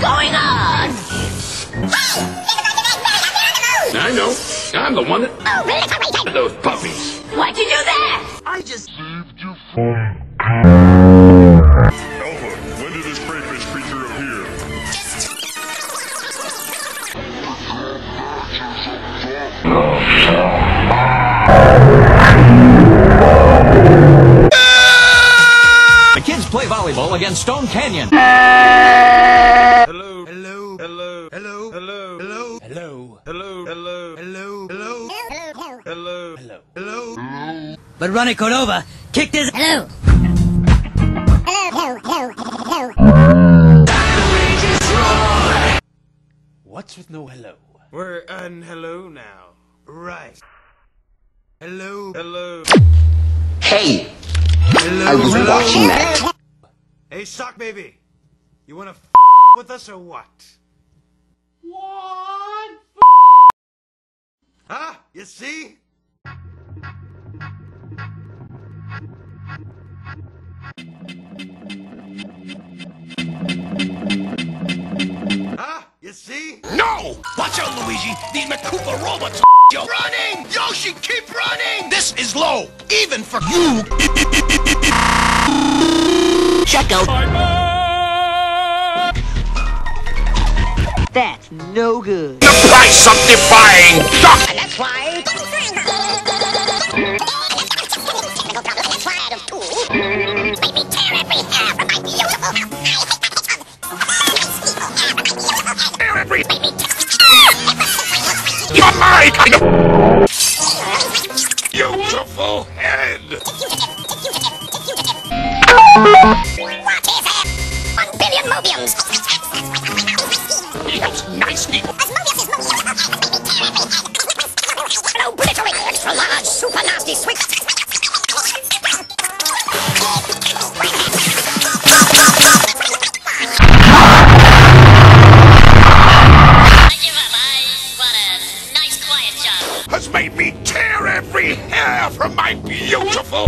going on? Hey, I know. I'm the one that... Oh, really? Those puppies. Why'd you do that? I just... Saved you from... Alpha, when did this break? Kids play volleyball against Stone Canyon. Hello. Hello. Hello. Hello. Hello. Hello. Hello. Hello. Hello. Hello. Hello. Hello. Hello. Hello. But Ronnie Cordova kicked his. Hello. Hello, hello, hello, hello. What's with no hello? We're on hello now. Right. Hello. Hello. Hey, Hello. I was hello. watching that. Hey, Sockbaby. You wanna f with us or what? What? Huh? You see? Huh? You see? No! Watch out, Luigi! These Makupa robots you. Running! Yoshi, keep running! This is low, even for you! Check out. That's no good. The price of defying duck! That's why. Make me tear every hair from my beautiful. Every... You're my kind of... Beautiful head! What is it? One billion mobiums. Yes, nicely. An obliterating extra large, super nasty sweet. I give up. I want a nice quiet job. Has made me tear hair from my beautiful...